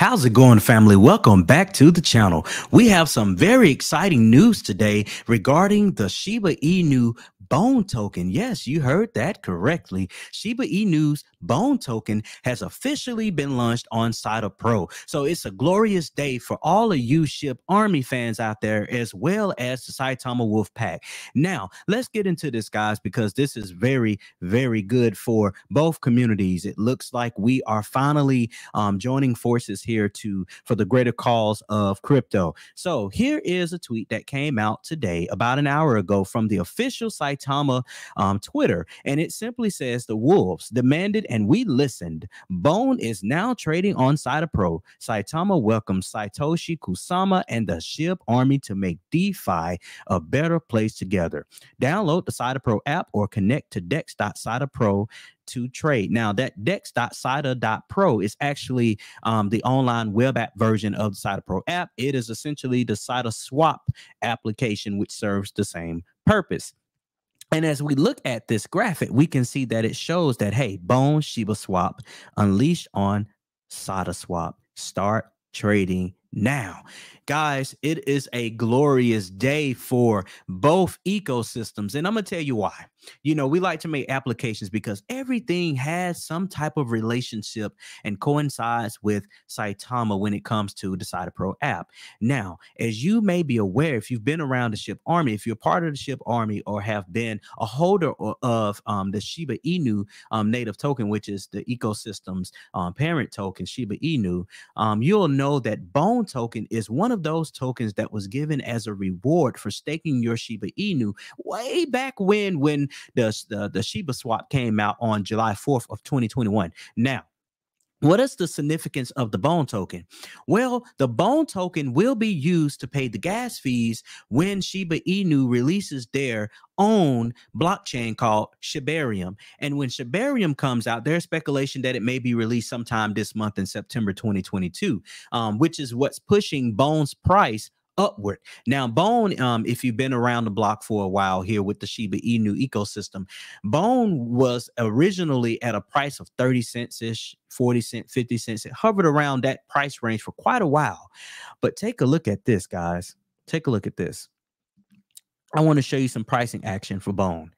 How's it going, family? Welcome back to the channel. We have some very exciting news today regarding the Shiba Inu Bone token. Yes, you heard that correctly. Shiba Inu's Bone token has officially been launched on SaitaPro. So it's a glorious day for all of you SHIB Army fans out there, as well as the Saitama Wolf Pack. Now, let's get into this, guys, because this is very, very good for both communities. It looks like we are finally um, joining forces here to for the greater cause of crypto. So here is a tweet that came out today, about an hour ago, from the official site Saitama um, Twitter, and it simply says the Wolves demanded and we listened. Bone is now trading on SaitaPro. Saitama welcomes Shytoshi Kusama and the SHIB Army to make DeFi a better place together. Download the SaitaPro app or connect to dex.saitapro to trade. Now, that dex.saita.pro is actually um, the online web app version of the SaitaPro app. It is essentially the SaitaSwap application, which serves the same purpose. And as we look at this graphic, we can see that it shows that, hey, Bone Shiba Swap unleashed on SaitaSwap. Start trading now. Guys, it is a glorious day for both ecosystems. And I'm going to tell you why. You know, we like to make applications because everything has some type of relationship and coincides with Saitama when it comes to the SaitaPro app. Now, as you may be aware, if you've been around the SHIB Army, if you're part of the SHIB Army or have been a holder of um, the Shiba Inu um, native token, which is the ecosystem's um, parent token, Shiba Inu, um, you'll know that Bone token is one of those tokens that was given as a reward for staking your Shiba Inu way back when when the, the, the Shiba swap came out on July 4th of 2021. Now, what is the significance of the bone token? Well, the bone token will be used to pay the gas fees when Shiba Inu releases their own blockchain called Shibarium. And when Shibarium comes out, there's speculation that it may be released sometime this month in September 2022, um, which is what's pushing Bone's price upward. Now, Bone, um, if you've been around the block for a while here with the Shiba Inu ecosystem, Bone was originally at a price of 30 cents ish, 40 cent, 50 cents. It hovered around that price range for quite a while. But take a look at this, guys. Take a look at this. I want to show you some pricing action for Bone.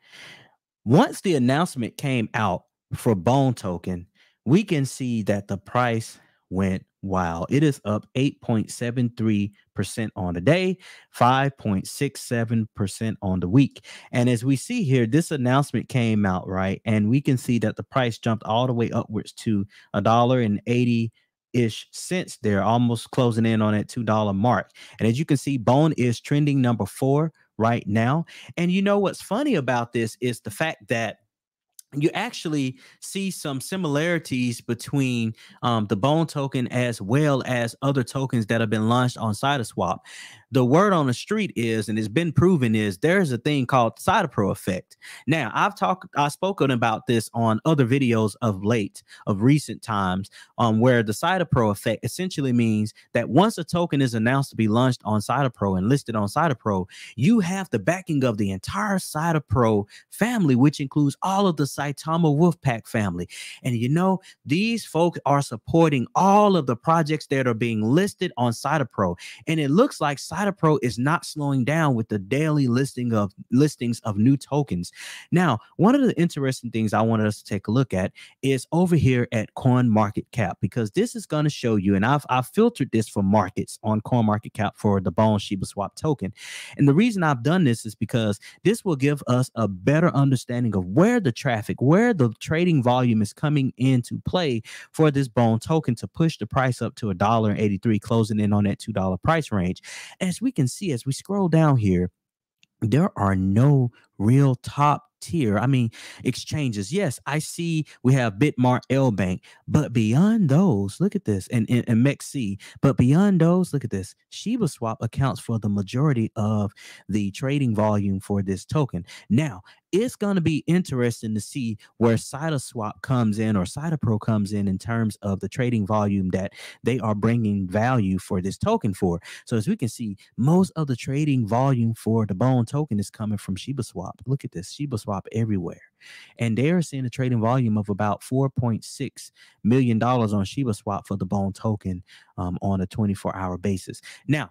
Once the announcement came out for Bone token, we can see that the price went wild. It is up 8.73% on the day, 5.67% on the week. And as we see here, this announcement came out, right? And we can see that the price jumped all the way upwards to a dollar and 80 ish cents there, almost closing in on that $2 mark. And as you can see, Bone is trending number four right now. And you know what's funny about this is the fact that you actually see some similarities between um, the bone token as well as other tokens that have been launched on SaitaSwap the word on the street is, and it's been proven, is there's a thing called SaitaPro effect. Now, I've talked, I've spoken about this on other videos of late, of recent times, um, where the SaitaPro effect essentially means that once a token is announced to be launched on SaitaPro and listed on SaitaPro, you have the backing of the entire SaitaPro family, which includes all of the Saitama Wolfpack family. And you know, these folks are supporting all of the projects that are being listed on SaitaPro. And it looks like SaitaPro is not slowing down with the daily listing of listings of new tokens. Now, one of the interesting things I wanted us to take a look at is over here at Coin Market Cap because this is going to show you, and I've I've filtered this for markets on Coin Market Cap for the Bone Shiba Swap token. And the reason I've done this is because this will give us a better understanding of where the traffic, where the trading volume is coming into play for this Bone token to push the price up to a dollar and eighty three, closing in on that two dollar price range. As we can see, as we scroll down here, there are no real top tier. I mean, exchanges. Yes, I see we have Bitmart, LBank, but beyond those, look at this, and, and, and MEXC. But beyond those, look at this. Shiba Swap accounts for the majority of the trading volume for this token. Now, it's going to be interesting to see where Swap comes in or Pro comes in in terms of the trading volume that they are bringing value for this token for. So as we can see, most of the trading volume for the Bone token is coming from Shiba Swap. Swap. Look at this Shiba Swap everywhere. And they're seeing a trading volume of about $4.6 million on Shiba Swap for the Bone token um, on a 24 hour basis. Now,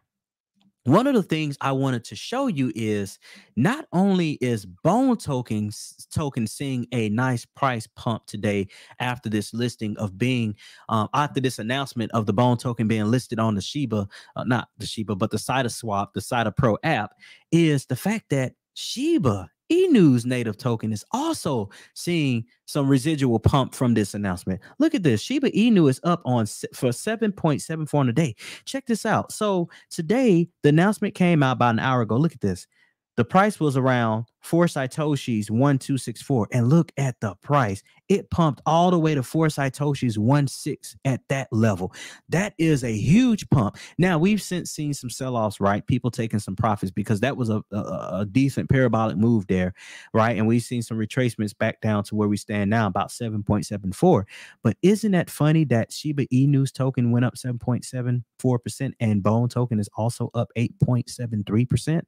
one of the things I wanted to show you is not only is Bone token token seeing a nice price pump today after this listing of being um, after this announcement of the Bone token being listed on the Shiba, uh, not the Shiba, but the SaitaSwap, the SaitaPro app, is the fact that Shiba Inu's native token is also seeing some residual pump from this announcement. Look at this. Shiba Inu is up on for 7.74 on a day. Check this out. So today, the announcement came out about an hour ago. Look at this. The price was around four Satoshis, 1264. And look at the price. It pumped all the way to four Satoshis, one six at that level. That is a huge pump. Now, we've since seen some sell offs, right? People taking some profits because that was a, a, a, decent parabolic move there, right? And we've seen some retracements back down to where we stand now, about 7.74. But isn't that funny that Shiba Inu's token went up 7.74% and Bone token is also up 8.73%?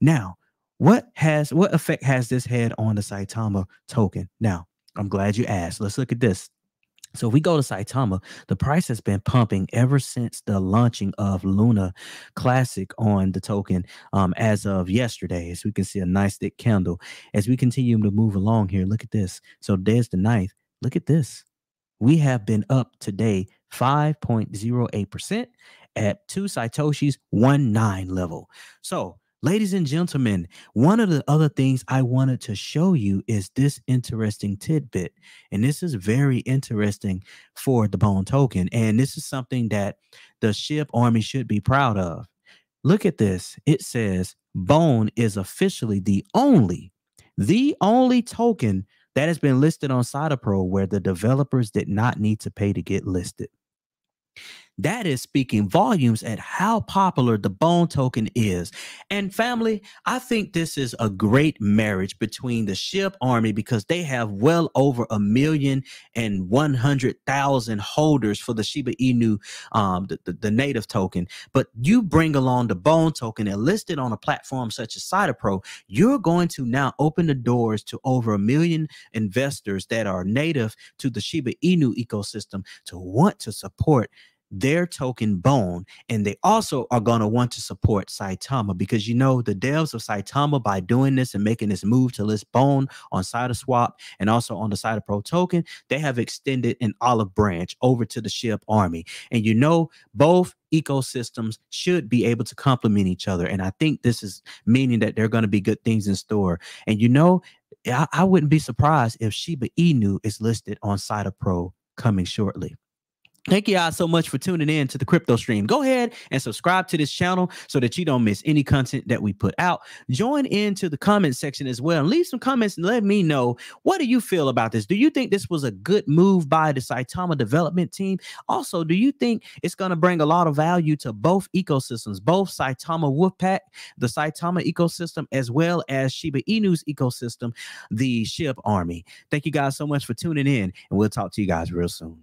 Now, what has what effect has this had on the Saitama token? Now, I'm glad you asked. Let's look at this. So if we go to Saitama, the price has been pumping ever since the launching of Luna Classic on the token um, as of yesterday. As we can see a nice thick candle. As we continue to move along here, look at this. So there's the ninth. Look at this. We have been up today 5.08% at two Satoshis, one nine level. So Ladies and gentlemen, one of the other things I wanted to show you is this interesting tidbit. And this is very interesting for the Bone token. And this is something that the SHIB army should be proud of. Look at this. It says Bone is officially the only, the only token that has been listed on SaitaPro where the developers did not need to pay to get listed. That is speaking volumes at how popular the Bone token is. And family, I think this is a great marriage between the SHIB army because they have well over a million and one hundred thousand holders for the Shiba Inu, um, the, the, the, native token. But you bring along the Bone token and list it on a platform such as SaitaPro, you're going to now open the doors to over a million investors that are native to the Shiba Inu ecosystem to want to support their token Bone, and they also are going to want to support Saitama because you know the devs of Saitama by doing this and making this move to list Bone on SaitaSwap and also on the SaitaPro token, they have extended an olive branch over to the SHIB army. And you know, both ecosystems should be able to complement each other. And I think this is meaning that there are going to be good things in store. And you know, I, I wouldn't be surprised if Shiba Inu is listed on SaitaPro coming shortly. Thank you guys so much for tuning in to the crypto stream. Go ahead and subscribe to this channel so that you don't miss any content that we put out. Join into the comment section as well and leave some comments and let me know what do you feel about this? Do you think this was a good move by the Saitama development team? Also, do you think it's going to bring a lot of value to both ecosystems, both Saitama Wolfpack, the Saitama ecosystem, as well as Shiba Inu's ecosystem, the SHIB army? Thank you guys so much for tuning in, and we'll talk to you guys real soon.